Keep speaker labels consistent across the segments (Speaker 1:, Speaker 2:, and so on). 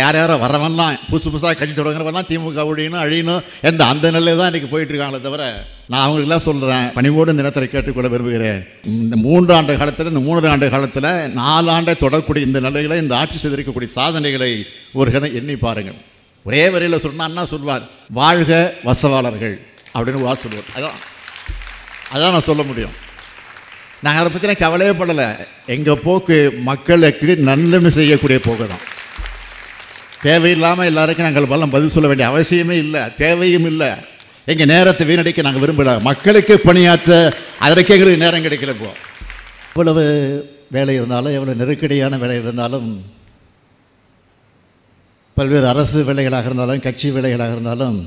Speaker 1: யார் யாரோ வரவன்லாம் புதுசு புதுசாக கட்சி தொடங்குறவெல்லாம் திமுக ஒழியணும் அழியணும் எந்த அந்த நிலையில் தான் இன்றைக்கி போயிட்டுருக்காங்களே தவிர நான் அவங்களுக்குலாம் சொல்கிறேன் பணிவோடு இந்த நேரத்தில் கேட்டுக்கொள்ள விரும்புகிறேன். இந்த மூன்று ஆண்டு காலத்தில் இந்த மூன்று ஆண்டு காலத்தில் நாலு ஆண்டை தொடரக்கூடிய இந்த நிலைகளை இந்த ஆட்சி செய்திருக்கக்கூடிய சாதனைகளை ஒரு கணம் எண்ணி பாருங்கள். ஒரே வரையில் சொன்னால் அண்ணா சொல்வார்? வாழ்க வசவாளர்கள் அப்படின்னு வா சொல்லுவார். அதான் அதான் நான் சொல்ல முடியும். நாங்கள் அதை பற்றின கவலையே படலை. எங்கள் போக்கு மக்களுக்கு நன்மை செய்யக்கூடிய போக்கு தான் தேவையில்லாமல் எல்லாருக்கும் நாங்கள் பலம் பதில் சொல்ல வேண்டிய அவசியமே இல்லை தேவையும் இல்லை. எங்கள் நேரத்தை வீணடிக்க நாங்கள் விரும்பல. மக்களுக்கு பணியாற்ற அதற்கு எங்களுக்கு நேரம் கிடைக்கல இப்போ. இவ்வளவு வேலை இருந்தாலும் எவ்வளவு நெருக்கடியான வேலை இருந்தாலும் பல்வேறு அரசு வேலைகளாக இருந்தாலும் கட்சி வேலைகளாக இருந்தாலும்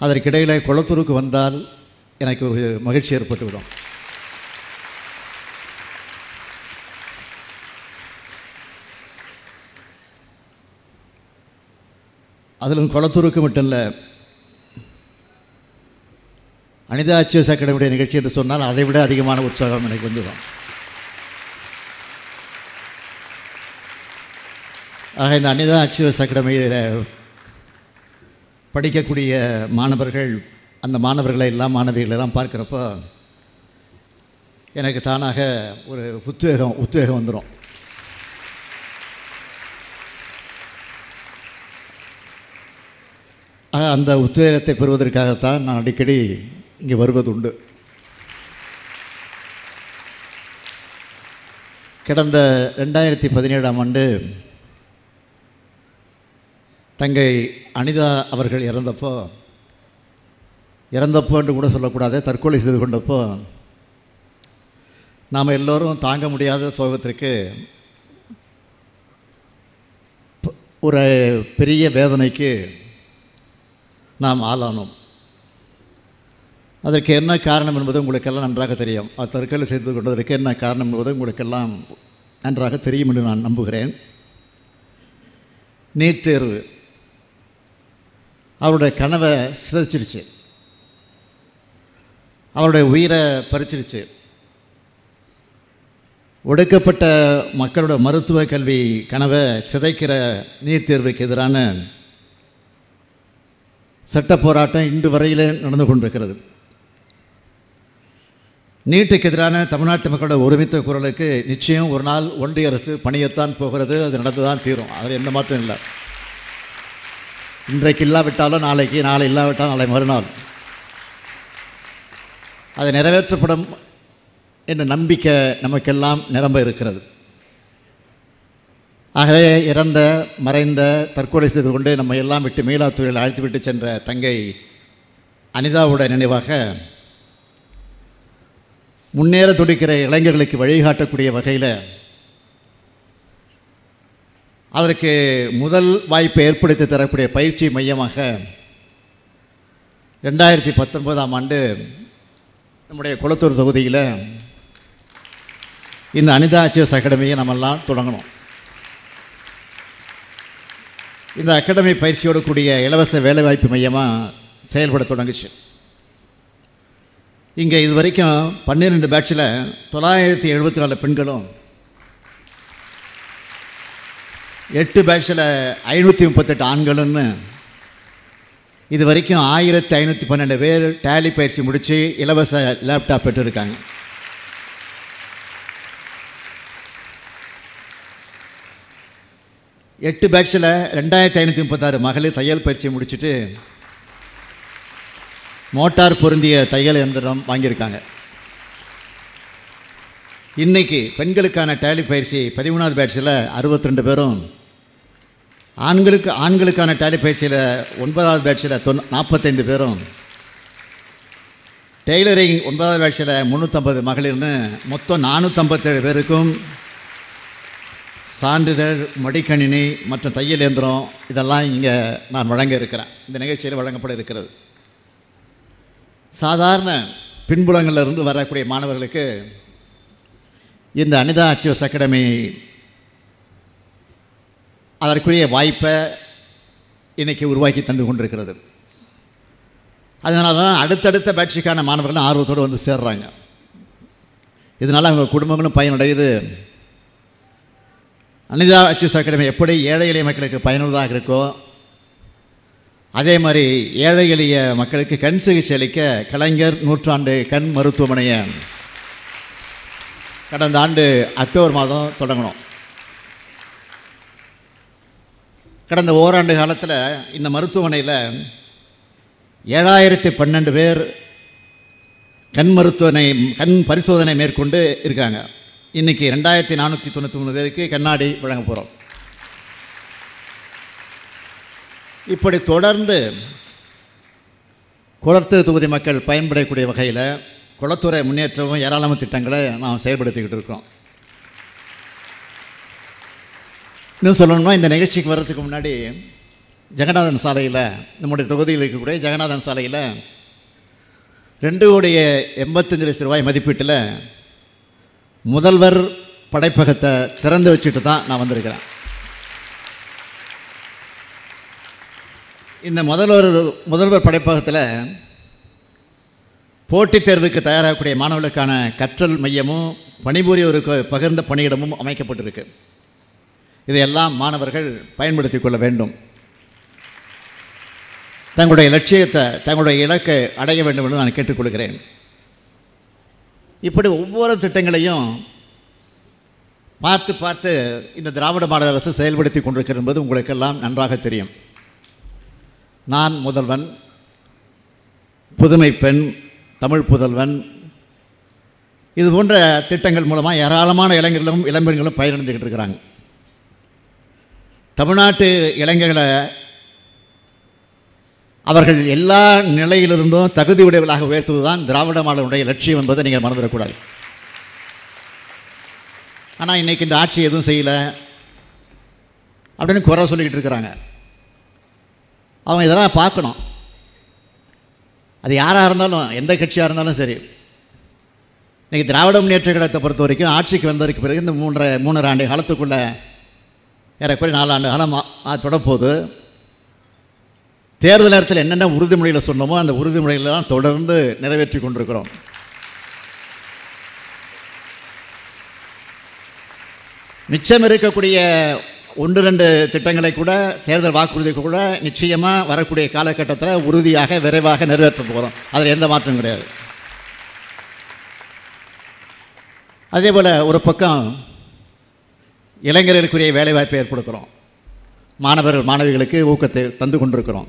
Speaker 1: அதற்கிடையில் குளத்தூருக்கு வந்தால் எனக்கு மகிழ்ச்சி ஏற்பட்டுவிடும். அதிலும் குளத்தூருக்கு மட்டும் இல்லை அனிதா அச்சியஸ் அகாடமியுடைய நிகழ்ச்சி என்று சொன்னால் அதை விட அதிகமான உற்சாகம் எனக்கு வந்துடும் ஆக இந்த அனிதா அச்சியஸ் அகாடமியில் படிக்கக்கூடிய மாணவர்கள் அந்த மாணவர்களை எல்லாம் மாணவிகளெல்லாம் பார்க்குறப்போ எனக்கு தானாக ஒரு உத்வேகம் உத்வேகம் வந்துடும் அந்த உத்வேகத்தை பெறுவதற்காகத்தான் நான் அடிக்கடி இங்கே வருவதுண்டு. கடந்த ரெண்டாயிரத்தி பதினேழாம் ஆண்டு தங்கை அனிதா அவர்கள் இறந்தப்போ இறந்தப்போ என்று கூட சொல்லக்கூடாது தற்கொலை செய்து கொண்டப்போ நாம் எல்லோரும் தாங்க முடியாத சோகத்திற்கு ஒரு பெரிய வேதனைக்கு நாம் ஆளானோம். அதற்கு என்ன காரணம் என்பது உங்களுக்கெல்லாம் நன்றாக தெரியும். அது தற்கொலை செய்து கொண்டதற்கு என்ன காரணம் என்பது உங்களுக்கெல்லாம் நன்றாக தெரியும் என்று நான் நம்புகிறேன். நீட் தேர்வு. அவருடைய கனவை சிதைச்சிருச்சு அவருடைய உயிரை பறிச்சிருச்சு ஒடுக்கப்பட்ட மக்களோட மருத்துவ கல்வி கனவை சிதைக்கிற நீட் தேர்வுக்கு எதிரான சட்ட போராட்டம் இன்று வரையிலே நடந்து கொண்டிருக்கிறது. நீட்டுக்கு எதிரான தமிழ்நாட்டு மக்களோட ஒருமித்த குரலுக்கு நிச்சயம் ஒரு நாள் ஒன்றிய அரசு பணியத்தான் போகிறது. அது நடந்து தான் தீரும். அதில் எந்த மாற்றம் இல்லை. இன்றைக்கு இல்லாவிட்டாலும் நாளைக்கு நாளை இல்லாவிட்டால் நாளை மறுநாள். அது நிறைவேற்றப்படும் என்ற நம்பிக்கை நமக்கெல்லாம் நிரம்ப இருக்கிறது. ஆகவே இறந்த மறைந்த தற்கொலை செய்து கொண்டு நம்ம எல்லாம் விட்டு மீளாத்துறையில் அழைத்துவிட்டு சென்ற தங்கை அனிதாவோட நினைவாக முன்னேற துடிக்கிற இளைஞர்களுக்கு வழிகாட்டக்கூடிய வகையில் அதற்கு முதல் வாய்ப்பை ஏற்படுத்தி தரக்கூடிய பயிற்சி மையமாக ரெண்டாயிரத்தி பத்தொன்பதாம் ஆண்டு நம்முடைய குளத்தூர் தொகுதியில் இந்த அனிதா அச்சியஸ் அகாடமியை நம்மெல்லாம் தொடங்கணும். இந்த அகாடமி பயிற்சியோடு கூடிய இலவச வேலைவாய்ப்பு மையமாக செயல்பட தொடங்குச்சு. இங்கே இது வரைக்கும் பன்னிரெண்டு பேட்சில் தொள்ளாயிரத்தி எழுபத்தி நாலு பெண்களும் எட்டு பேட்சில் ஐநூற்றி முப்பத்தெட்டு ஆண்களும்னு இது வரைக்கும் ஆயிரத்தி ஐநூற்றி பன்னெண்டு பேர் டேலி பயிற்சி முடித்து இலவச லேப்டாப் பெற்றிருக்காங்க. எட்டு பேட்சில் ரெண்டாயிரத்தி ஐநூற்றி முப்பத்தாறு மகளிர் தையல் பயிற்சி முடிச்சுட்டு மோட்டார் பொருந்திய தையல் எந்திரம் வாங்கியிருக்காங்க. இன்னைக்கு பெண்களுக்கான டேலி பயிற்சி பதிமூணாவது பேட்சில் அறுபத்தி ரெண்டு பேரும் ஆண்களுக்கு ஆண்களுக்கான டேலி பயிற்சியில் ஒன்பதாவது பேட்சில் தொன் நாற்பத்தைந்து பேரும் டெய்லரிங் ஒன்பதாவது பேட்சில் முந்நூற்றம்பது மகளிர்னு மொத்தம் நானூற்றம்பத்தேழு பேருக்கும் சான்றிதழ் மடிக்கணினி மற்ற தையல் இயந்திரம் இதெல்லாம் இங்கே நான் வழங்க இருக்கிறேன். இந்த நிகழ்ச்சியில் வழங்கப்பட இருக்கிறது. சாதாரண பின்புலங்களில் இருந்து வரக்கூடிய மாணவர்களுக்கு இந்த அனிதா அச்சிவஸ் அகாடமி அதற்குரிய வாய்ப்பை இன்றைக்கி உருவாக்கி தந்து கொண்டிருக்கிறது. அதனால தான் அடுத்தடுத்த பேட்சிக்கான மாணவர்களும் ஆர்வத்தோடு வந்து சேர்றாங்க. இதனால் அவங்க குடும்பங்களும் பயனடையுது. அனிதா அச்சூஸ் அகாடமி எப்படி ஏழை எளிய மக்களுக்கு பயனுள்ளதாக இருக்கோ அதே மாதிரி ஏழை எளிய மக்களுக்கு கண் சிகிச்சை அளிக்க கலைஞர் நூற்றாண்டு கண் மருத்துவமனையை கடந்த ஆண்டு அக்டோபர் மாதம் தொடங்கணும். கடந்த ஓராண்டு காலத்தில் இந்த மருத்துவமனையில் ஏழாயிரத்தி பன்னெண்டு பேர் கண் மருத்துவனை கண் பரிசோதனை மேற்கொண்டு இருக்காங்க. இன்றைக்கி ரெண்டாயிரத்தி நானூற்றி தொண்ணூற்றி மூணு பேருக்கு கண்ணாடி வழங்க போகிறோம் இப்படி தொடர்ந்து குளத்து தொகுதி மக்கள் பயன்படக்கூடிய வகையில் குளத்துறை முன்னேற்றமும் ஏராளமான திட்டங்களை நாம் செயல்படுத்திக்கிட்டு இருக்கோம் இன்னும் சொல்லணும்னா இந்த நிகழ்ச்சிக்கு வர்றதுக்கு முன்னாடி ஜெகநாதன் சாலையில் நம்முடைய தொகுதியில் இருக்கக்கூடிய ஜெகநாதன் சாலையில் ரெண்டு கோடிய எண்பத்தஞ்சு லட்சம் ரூபாய் மதிப்பீட்டில் முதல்வர் படைப்பகத்தை திறந்து வச்சுட்டு தான் நான் வந்திருக்கிறேன். இந்த முதல்வர் முதல்வர் படைப்பகத்தில் போட்டித் தேர்வுக்கு தயாராகக்கூடிய மாணவர்களுக்கான கற்றல் மையமும் பணிபுரியவருக்கு பகிர்ந்த பணியிடமும் அமைக்கப்பட்டிருக்கு. இதையெல்லாம் மாணவர்கள் பயன்படுத்தி கொள்ள வேண்டும். தங்களுடைய லட்சியத்தை தங்களுடைய இலக்கை அடைய வேண்டும் என்று நான் கேட்டுக்கொள்கிறேன். இப்படி ஒவ்வொரு திட்டங்களையும் பார்த்து பார்த்து இந்த திராவிட மாடல் அரசு செயல்படுத்தி கொண்டிருக்கிறது என்பது உங்களுக்கெல்லாம் நன்றாக தெரியும். நான் முதல்வன் புதுமை பெண் தமிழ் புதல்வன். இது போன்ற திட்டங்கள் மூலமாக ஏராளமான இளைஞர்களும் இளம்பெண்களும் பயனடைஞ்சுக்கிட்டு இருக்கிறாங்க. தமிழ்நாட்டு இளைஞர்களை அவர்கள் எல்லா நிலையிலிருந்தும் தகுதி உடையவர்களாக உயர்த்துவது தான் திராவிட மாடலுடைய லட்சியம் என்பதை நீங்கள் மறந்துடக்கூடாது ஆனால் இன்றைக்கி இந்த ஆட்சி எதுவும் செய்யலை. அப்படின்னு குறை சொல்லிக்கிட்டு இருக்கிறாங்க. அவங்க இதெல்லாம் பார்க்கணும். அது யாராக இருந்தாலும் எந்த கட்சியாக இருந்தாலும் சரி. இன்றைக்கி திராவிட முன்னேற்ற கழகத்தை பொறுத்த வரைக்கும் ஆட்சிக்கு வந்ததற்கு பிறகு இந்த மூன்றரை மூணரை ஆண்டு காலத்துக்குள்ளே ஏறக்குறைய ஆண்டு காலம் தொடப்போகுது. தேர்தல் நேரத்தில் என்னென்ன உறுதிமொழியில் சொன்னோமோ அந்த உறுதிமொழிகளெல்லாம் தொடர்ந்து நிறைவேற்றி கொண்டிருக்கிறோம். மிச்சம் இருக்கக்கூடிய ஒன்று ரெண்டு திட்டங்களை கூட தேர்தல் வாக்குறுதி கூட நிச்சயமாக வரக்கூடிய காலகட்டத்தில் உறுதியாக விரைவாக நிறைவேற்ற போகிறோம் அதில் எந்த மாற்றம் கிடையாது. அதே போல் ஒரு பக்கம் இளைஞர்களுக்குரிய வேலைவாய்ப்பை ஏற்படுத்துகிறோம் மாணவர்கள் மாணவிகளுக்கு ஊக்கத்தை தந்து கொண்டிருக்கிறோம்.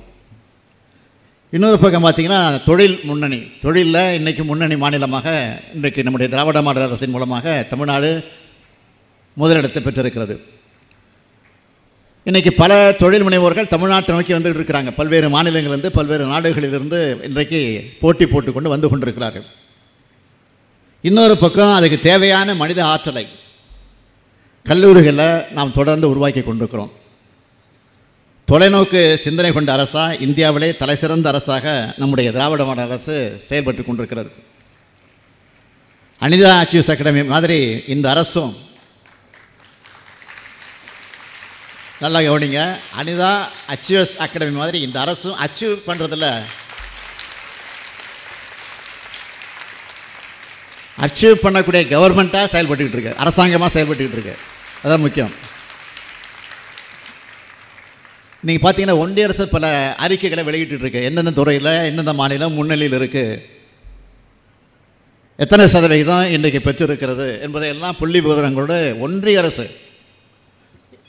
Speaker 1: இன்னொரு பக்கம் பார்த்திங்கன்னா தொழில் முன்னணி. தொழிலில் இன்றைக்கி முன்னணி மாநிலமாக இன்றைக்கு நம்முடைய திராவிட மாடல் அரசின் மூலமாக தமிழ்நாடு முதலிடத்தை பெற்றிருக்கிறது. இன்றைக்கி பல தொழில் முனைவோர்கள் தமிழ்நாட்டை நோக்கி வந்துட்டு இருக்கிறாங்க. பல்வேறு மாநிலங்களிலிருந்து பல்வேறு நாடுகளிலிருந்து இன்றைக்கு போட்டி போட்டுக்கொண்டு வந்து கொண்டிருக்கிறார்கள். இன்னொரு பக்கம் அதுக்கு தேவையான மனித ஆற்றலை கல்லூரிகளை நாம் தொடர்ந்து உருவாக்கி கொண்டிருக்கிறோம். தொலைநோக்கு சிந்தனை கொண்ட அரசாக இந்தியாவிலே தலைசிறந்த அரசாக நம்முடைய திராவிட மாடல் அரசு செயல்பட்டு கொண்டிருக்கிறது. அனிதா அச்சீவ்ஸ் அகாடமி மாதிரி இந்த அரசும் நல்லா கவனிங்க. அனிதா அச்சீவ்ஸ் அகாடமி மாதிரி இந்த அரசும் அச்சீவ் பண்ணுறதில் அச்சீவ் பண்ணக்கூடிய கவர்மெண்ட்டாக செயல்பட்டுக்கிட்டு இருக்கு. அரசாங்கமாக செயல்பட்டுக்கிட்டு இருக்கு. அதான் முக்கியம். நீங்கள் பார்த்தீங்கன்னா ஒன்றிய அரசு பல அறிக்கைகளை வெளியிட்டு இருக்கு எந்தெந்த துறையில் எந்தெந்த மாநிலம் முன்னிலையில் இருக்குது எத்தனை சதவிகிதம் இன்றைக்கு பெற்றிருக்கிறது என்பதையெல்லாம் புள்ளி விவரங்களோடு ஒன்றிய அரசு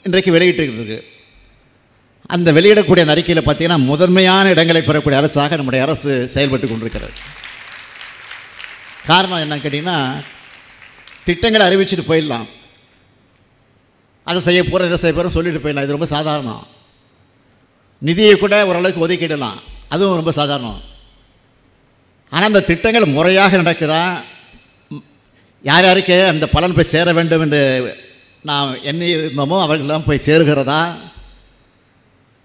Speaker 1: இன்றைக்கு வெளியிட்டு அந்த வெளியிடக்கூடிய அந்த அறிக்கையில் பார்த்தீங்கன்னா முதன்மையான இடங்களை பெறக்கூடிய அரசாக நம்முடைய அரசு செயல்பட்டு கொண்டிருக்கிறது. காரணம் என்னன்னு கேட்டிங்கன்னா திட்டங்களை அறிவிச்சுட்டு போயிடலாம். அதை செய்ய போகிறோம் இதை செய்ய போகிறோம் சொல்லிட்டு போயிடலாம். இது ரொம்ப சாதாரணம். நிதியை கூட ஓரளவுக்கு ஒதுக்கிடலாம். அதுவும் ரொம்ப சாதாரணம். ஆனால் அந்த திட்டங்கள் முறையாக நடக்குதா? யார் யாருக்கு அந்த பலன் போய் சேர வேண்டும் என்று நாம் என்ன இருந்தோமோ அவர்களெல்லாம் போய் சேருகிறதா?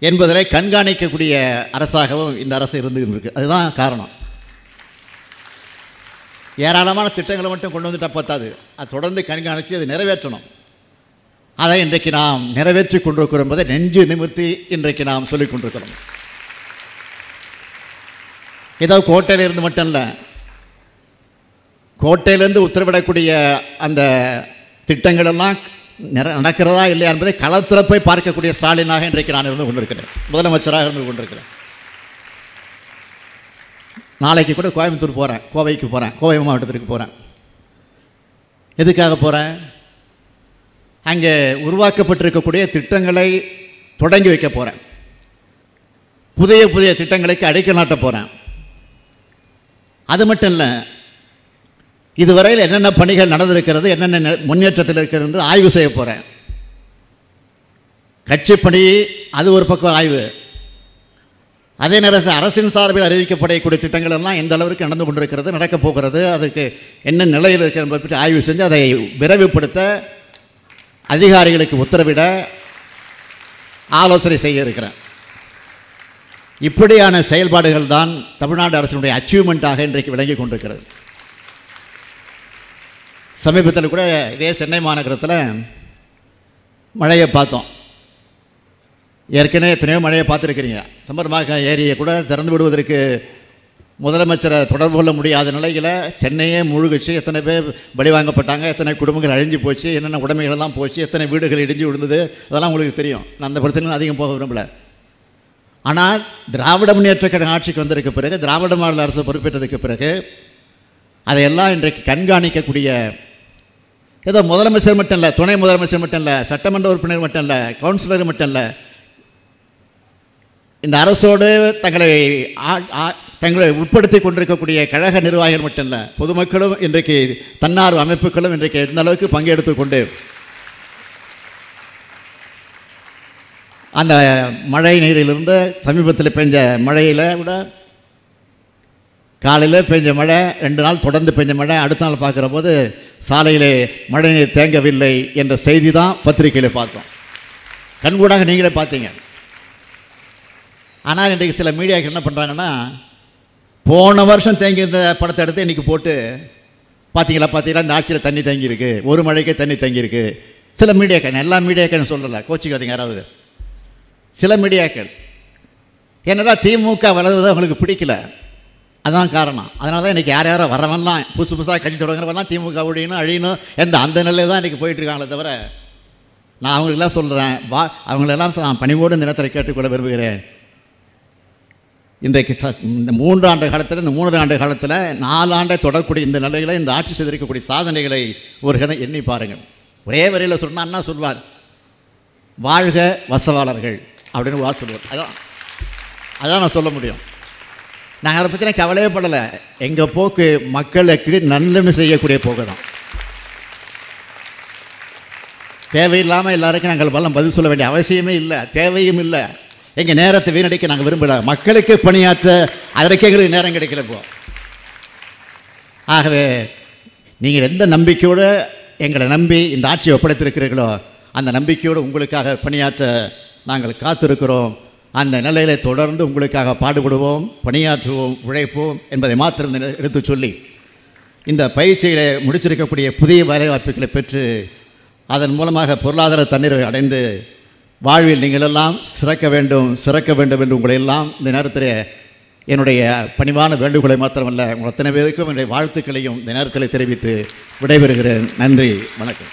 Speaker 1: என்பதை கண்காணிக்கக்கூடிய அரசாகவும் இந்த அரசு இருந்து இருக்கு அதுதான் காரணம். ஏராளமான திட்டங்களை மட்டும் கொண்டு வந்துட்டால் பார்த்தாது அது தொடர்ந்து கண்காணித்து அதை நிறைவேற்றணும். அதை இன்றைக்கு நாம் நிறைவேற்றி கொண்டிருக்கிறோம் என்பதை நெஞ்சு நிமிர்த்தி இன்றைக்கு நாம் சொல்லிக் கொண்டிருக்கிறோம். ஏதோ கோட்டையிலிருந்து மட்டும் இல்லை கோட்டையிலேருந்து உத்தரவிடக்கூடிய அந்த திட்டங்களெல்லாம் நிற நடக்கிறதா இல்லையா என்பதை களத்தில் போய் பார்க்கக்கூடிய ஸ்டாலினாக இன்றைக்கு நான் இருந்து கொண்டிருக்கிறேன். முதலமைச்சராக இருந்து கொண்டிருக்கிறேன். நாளைக்கு கூட கோயம்புத்தூர் போகிறேன் கோவைக்கு போகிறேன் கோவை மாவட்டத்திற்கு போகிறேன் எதுக்காக போகிறேன் அங்கே உருவாக்கப்பட்டிருக்கக்கூடிய திட்டங்களை தொடங்கி வைக்க போகிறேன் புதிய புதிய திட்டங்களுக்கு அடிக்கல் நாட்ட போகிறேன் அது மட்டும் இல்லை இதுவரையில் என்னென்ன பணிகள் நடந்திருக்கிறது என்னென்ன முன்னேற்றத்தில் இருக்கிறது ஆய்வு செய்ய போகிறேன் கட்சி பணி அது ஒரு பக்கம் ஆய்வு. அதே நேரத்தில் அரசின் சார்பில் அறிவிக்கப்படக்கூடிய திட்டங்கள் எல்லாம் எந்த அளவுக்கு நடந்து கொண்டிருக்கிறது நடக்கப் போகிறது அதுக்கு என்ன நிலையில் இருக்கிறது பற்றி ஆய்வு செஞ்சு அதை விரைவுபடுத்த அதிகாரிகளுக்கு உத்தரவிட ஆலோசனை செய்ய இருக்கிறேன். இப்படியான செயல்பாடுகள் தான் தமிழ்நாடு அரசினுடைய அச்சீவ்மெண்ட்டாக இன்றைக்கு விளங்கி கொண்டிருக்கிறது. சமீபத்தில் கூட இதே சென்னை மாநகரத்தில் மழையை பார்த்தோம். ஏற்கனவே எத்தனையோ மழையை பார்த்துருக்கிறீங்க. சம்பரமாக ஏரியை கூட திறந்து விடுவதற்கு முதலமைச்சரை தொடர்பு கொள்ள முடியாத நிலையில் சென்னையே முழுகிச்சு எத்தனை பேர் பலி வாங்கப்பட்டாங்க எத்தனை குடும்பங்கள் அழிஞ்சு போச்சு என்னென்ன உடைமைகள்லாம் போச்சு எத்தனை வீடுகள் இடிஞ்சு விழுந்தது அதெல்லாம் உங்களுக்கு தெரியும். நான் அந்த பிரச்சனை அதிகம் போக விரும்பல. ஆனால் திராவிட முன்னேற்ற கழக ஆட்சிக்கு வந்ததுக்கு பிறகு திராவிட மாநில அரசு பொறுப்பேற்றதுக்கு பிறகு அதையெல்லாம் இன்றைக்கு கண்காணிக்கக்கூடிய ஏதோ முதலமைச்சர் மட்டும் இல்லை துணை முதலமைச்சர் மட்டும் இல்லை சட்டமன்ற உறுப்பினர் மட்டும் இல்லை கவுன்சிலர் மட்டும் இல்லை இந்த அரசோடு தங்களை ஆ- தங்களை உட்படுத்தி கொண்டிருக்கக்கூடிய கழக நிர்வாகிகள் மட்டும் இல்லை பொதுமக்களும் இன்றைக்கு தன்னார்வ அமைப்புகளும் இன்றைக்கு எந்த அளவுக்கு பங்கெடுத்து கொண்டு அந்த மழை நீரிலிருந்து சமீபத்தில் பெஞ்ச மழையில் விட காலையில் பெஞ்ச மழை ரெண்டு நாள் தொடர்ந்து பெஞ்ச மழை அடுத்த நாள் பார்க்குற போது சாலையிலே மழை நீர் தேங்கவில்லை என்ற செய்தி தான் பத்திரிக்கையில் பார்த்தோம். கண்கூடாக நீங்களே பார்த்தீங்க. ஆனால் இன்றைக்கு சில மீடியாக்கள் என்ன பண்ணுறாங்கன்னா போன வருஷம் தேங்கி இருந்த படத்தை எடுத்து இன்றைக்கி போட்டு பார்த்தீங்களா பார்த்தீங்களா இந்த ஆட்சியில் தண்ணி தேங்கியிருக்கு ஒரு மழைக்கே தண்ணி தங்கியிருக்கு. சில மீடியாக்கள் எல்லா மீடியாக்கள் சொல்லலை கோச்சிக்காதீங்க யாராவது. சில மீடியாக்கள் என்னடா திமுக வளர்வது அவங்களுக்கு பிடிக்கல அதான் காரணம். அதனால தான் இன்றைக்கி யார் யாரோ வரவன்லாம் புதுசு புதுசாக கட்சி தொடங்குறவெல்லாம் திமுக ஒழியணும் அழியணும் எந்த அந்த நிலையில் தான் இன்றைக்கி போயிட்டுருக்காங்களே தவிர நான் அவங்களுக்கெல்லாம் சொல்கிறேன் வா அவங்களெல்லாம் நான் பணிவோடு இந்த நேரத்தில் கேட்டுக்கொள்ள விரும்புகிறேன். இன்றைக்கு ச இந்த மூன்று ஆண்டு காலத்தில் இந்த மூன்று ஆண்டு காலத்தில் நாலு ஆண்டை தொடரக்கூடிய இந்த நிலைகளை இந்த ஆட்சி செய்திருக்கக்கூடிய சாதனைகளை ஒரு கணம் எண்ணி பாருங்கள். ஒரே வரையில் சொன்னா அண்ணா சொல்வார்? வாழ்க வசவாளர்கள் அப்படின்னு வா சொல்லுவார். அதான் அதான் நான் சொல்ல முடியும். நாங்கள் அதை பற்றின கவலையே படலை. எங்கள் போக்கு மக்களுக்கு நன்மை செய்யக்கூடிய போக்கு தான். தேவையில்லாமல் எல்லாருக்கும் நாங்கள் பலம் பதில் சொல்ல வேண்டிய அவசியமே இல்லை. தேவையும் இல்லை. எங்கள் நேரத்தை வீணடிக்க நாங்கள் விரும்பல. மக்களுக்கு பணியாற்ற அதற்கு எங்களுக்கு நேரம் கிடைக்கல இப்போ. ஆகவே நீங்கள் எந்த நம்பிக்கையோடு எங்களை நம்பி இந்த ஆட்சியை ஒப்படைத்திருக்கிறீர்களோ அந்த நம்பிக்கையோடு உங்களுக்காக பணியாற்ற நாங்கள் காத்திருக்கிறோம். அந்த நிலையில தொடர்ந்து உங்களுக்காக பாடுபடுவோம் பணியாற்றுவோம் உழைப்போம் என்பதை மாத்திரம் எடுத்து சொல்லி இந்த பயிற்சிகளை முடிச்சிருக்கக்கூடிய புதிய வேலைவாய்ப்புகளை பெற்று அதன் மூலமாக பொருளாதார தண்ணீரை அடைந்து வாழ்வில் நீங்களெல்லாம் சிறக்க வேண்டும் சிறக்க வேண்டும் என்று உங்களை எல்லாம் இந்த நேரத்தில் என்னுடைய பணிவான வேண்டுகோளை மாத்திரமல்ல உங்கள் அத்தனை பேருக்கும் என்னுடைய வாழ்த்துக்களையும் இந்த நேரத்தில் தெரிவித்து விடைபெறுகிறேன். நன்றி வணக்கம்.